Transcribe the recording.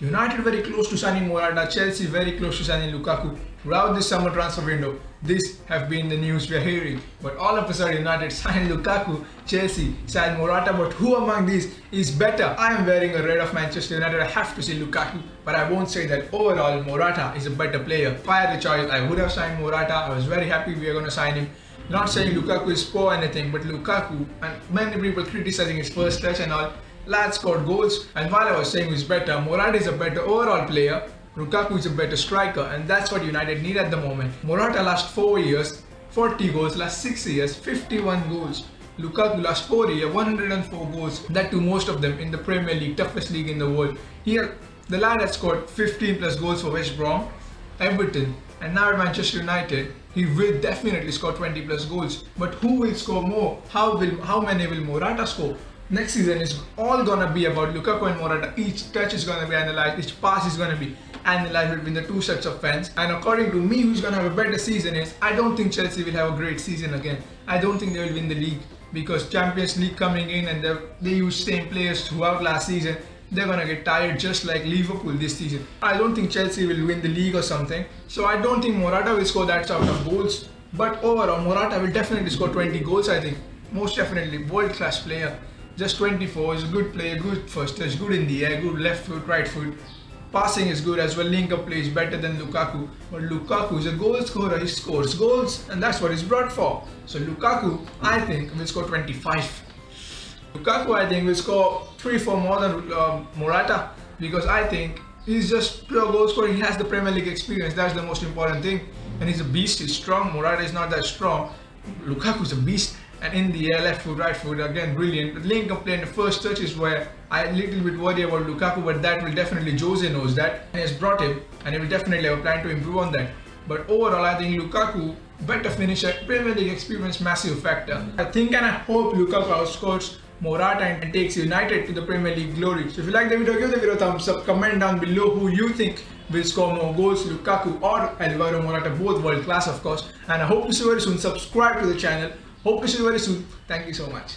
United very close to signing Morata, Chelsea very close to signing Lukaku. Throughout this summer transfer window, this have been the news we are hearing. But all of a sudden, United signed Lukaku, Chelsea signed Morata. But who among these is better? I am wearing a red of Manchester United. I have to say Lukaku, but I won't say that overall Morata is a better player. Had the choice, I would have signed Morata. I was very happy we are going to sign him. Not saying Lukaku is poor or anything, but Lukaku and many people criticizing his first touch and all Lad scored goals, and while I was saying he's better, Morata is a better overall player, Lukaku is a better striker, and that's what United need at the moment. Morata last 4 years, 40 goals, last 6 years, 51 goals. Lukaku last 4 years, 104 goals, that to most of them in the Premier League, toughest league in the world. Here, the lad has scored 15 plus goals for West Brom, Everton, and now at Manchester United, he will definitely score 20 plus goals. But who will score more? How will how many will Morata score? Next season is all gonna be about Lukaku and Morata. Each touch is gonna be analyzed, each pass is gonna be analyzed between the two sets of fans. And according to me, who's gonna have a better season is I don't think Chelsea will have a great season again. I don't think they will win the league because Champions League coming in and they use same players throughout last season. They're gonna get tired just like Liverpool this season. I don't think Chelsea will win the league or something. So I don't think Morata will score that sort of goals. But overall, Morata will definitely score 20 goals. I think most definitely world class player just 24, is a good player, good first touch, good in the air, good left foot, right foot. Passing is good as well, link up play is better than Lukaku. But Lukaku is a goal scorer, he scores goals and that's what he's brought for. So Lukaku, I think, will score 25. Lukaku, I think, will score 3-4 more than um, Morata because I think he's just pure goal scorer. He has the Premier League experience, that's the most important thing. And he's a beast, he's strong. Morata is not that strong. Lukaku is a beast and in the air, left foot, right foot, again brilliant. But link up in the first touch is where I a little bit worry about Lukaku, but that will definitely Jose knows that and has brought him, and he will definitely have a plan to improve on that. But overall, I think Lukaku better finisher, Premier League experience, massive factor. I think and I hope Lukaku outscores Morata and takes United to the Premier League glory. So if you like the video, give the video a thumbs up. Comment down below who you think will score more goals, Lukaku or Alvaro Morata, both world class of course. And I hope to see you very soon. Subscribe to the channel Hope to see you very soon. Thank you so much.